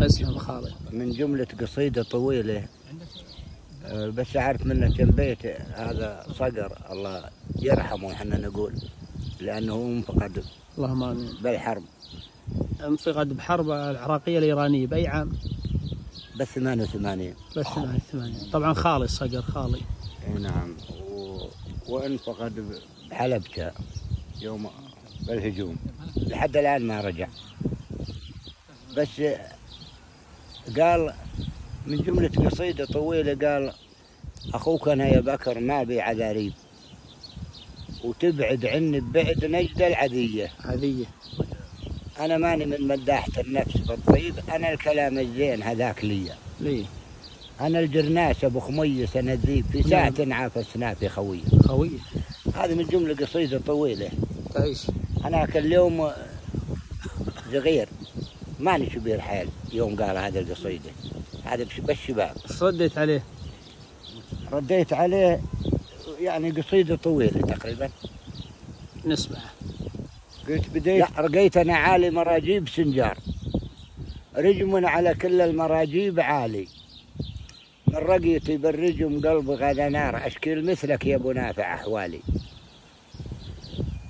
اسلم خالد من جملة قصيدة طويلة. آه، بس أعرف منه كم بيت. هذا صقر. الله يرحمه إحنا نقول. لأنه انفقد اللهم آمين. بالحرب. انفقد بحرب العراقية الإيرانية باي عام؟ بس 88 بس 88 طبعا خالي صقر خالي. أي نعم. و... وانفقد بحلبجة يوم بالهجوم لحد الآن ما رجع. بس قال من جملة قصيدة طويلة قال أخوك أنا يا بكر ما بي عذاريب وتبعد عني ببعد نجد العذية عاديه أنا ماني من مداحة النفس بالطيب أنا الكلام الزين هذاك لي ليه؟ أنا الجرناس أبو خميس أنا الذيب في ساعة عافسنا في خوية خويه هذه من جملة قصيدة طويلة. تعيش أنا كان اليوم صغير ماني كبير حيل يوم قال هذه القصيدة. هذا بالشباب إيش رديت عليه؟ رديت عليه يعني قصيدة طويلة تقريبا. نسمع. قلت بديت لا رقيت أنا عالي مراجيب سنجار. رجم على كل المراجيب عالي. من رقيتي بالرجم قلبي غدا نار أشكل مثلك يا أبو نافع أحوالي.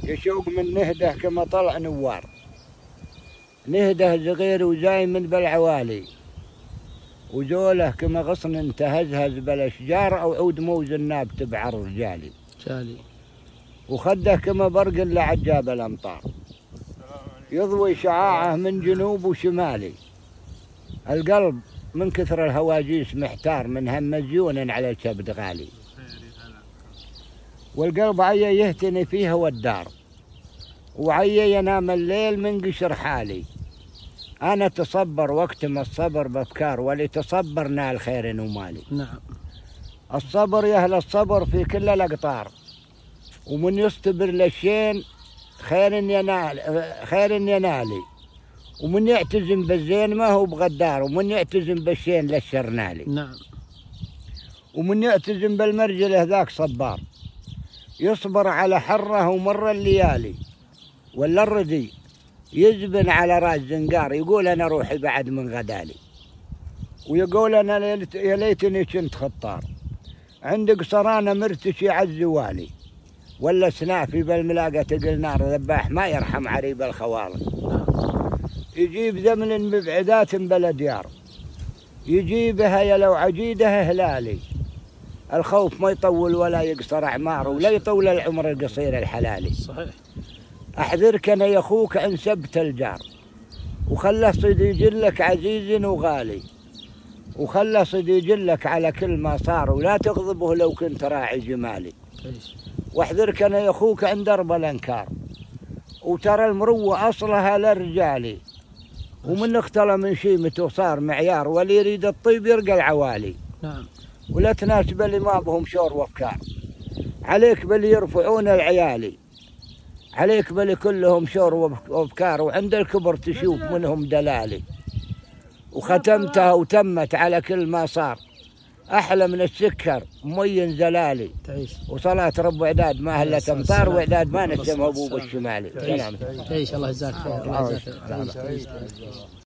يشوق من نهده كما طلع نوار. نهده صغير وجاي من بالعوالي. وجوله كما غصن انتهزهز بالأشجار أو عود موز الناب تبعر رجالي. جالي وخده كما برق لعجاب الأمطار. يضوي شعاعه من جنوب وشمالي. القلب من كثر الهواجيس محتار من هم مزيون على الكبد غالي. والقلب عيا يهتني فيها والدار. وعيا ينام الليل من قشر حالي. أنا تصبر واكتم الصبر بأفكار ولتصبر نال خير ومالي نعم. الصبر يا أهل الصبر في كل الأقطار. ومن يصطبر للشين خير ينال خير ينالي. ومن يعتزم بالزين ما هو بغدار ومن يعتزم بالشين للشر نالي. نعم. ومن يعتزم بالمرجله ذاك صبار. يصبر على حره ومر الليالي. ولا الردي يزبن على راس زنقار يقول أنا روحي بعد من غدالي. ويقول أنا يا ليتني كنت خطار. عندك قصرانه مرتشي على الزوالي ولا سنافي بالملاقة تقل نار ذباح ما يرحم عريب الخوالي يجيب ذمن مبعدات بلا ديار. يجيبها يا لو عجيدها هلالي. الخوف ما يطول ولا يقصر أعماره ولا يطول العمر القصير الحلالي. صحيح. أحذرك أنا يا أخوك عن سبت الجار. وخلى صديق لك عزيز وغالي. وخلى صديق لك على كل ما صار ولا تغضبه لو كنت راعي جمالي. وأحذرك أنا يا أخوك عن درب الأنكار. وترى المروة أصلها للرجال ومن اختلى من شيمته وصار معيار واللي يريد الطيب يرقى العوالي. نعم. ولا تناسب اللي ما بهم شور وافكار عليك باللي يرفعون العيالي. عليك باللي كلهم شور وافكار وعند الكبر تشوف منهم دلالي. وختمتها وتمت على كل ما صار. أحلى من السكر مي زلالي. تعيش. وصلاة رب عداد ما هلت. امطار وعداد ما الله نسم الصلاة ابوب والسلام. الشمالي تعيش. الله يجزاك خير. الله يجزاك خير.